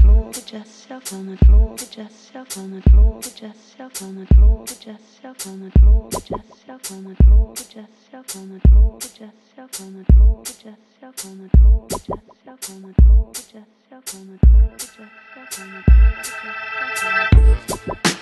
floor, get yourself on the floor, get yourself on the floor, get yourself on the floor, get yourself on the floor, get yourself on the floor, get yourself on the floor, get yourself on the floor, get yourself on the floor, get yourself on the floor, get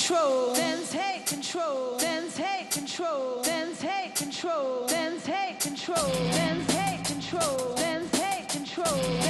control, then take control, then take control, then take control, then take control, then take control, then take control.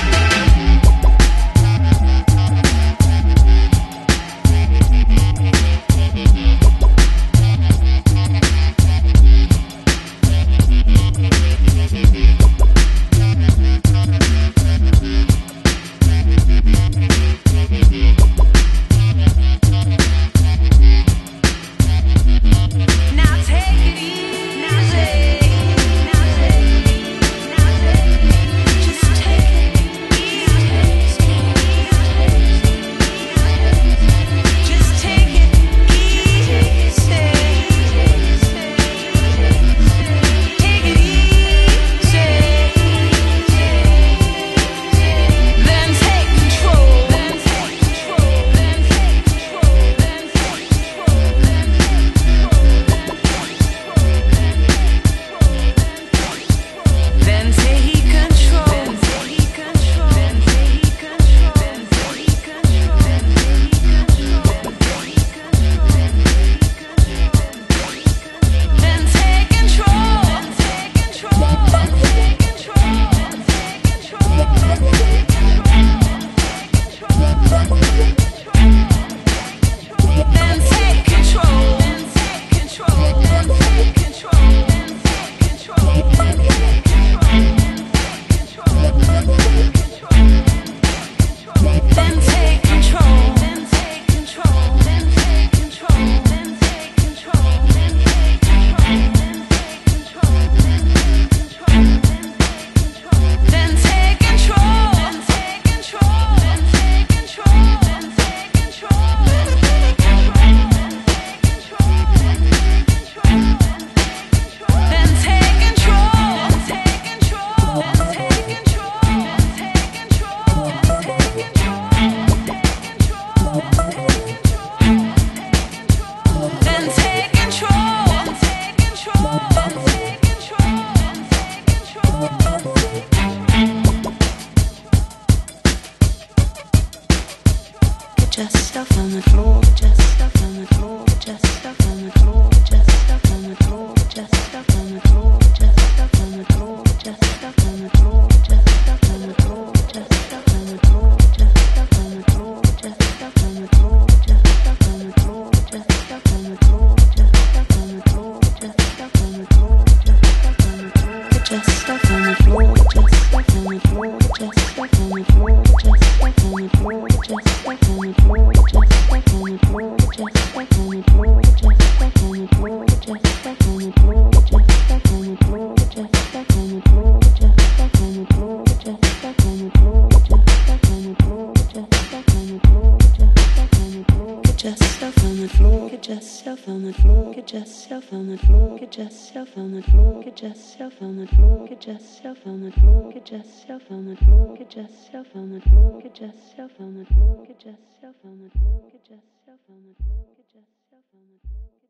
Thank you. Yourself on the floor, get yourself on the floor, get yourself on the floor, get yourself on the floor, get yourself on the floor, get yourself on the floor, get yourself on the floor, get yourself on the floor, get yourself on the floor, get yourself on the floor, get yourself on the floor.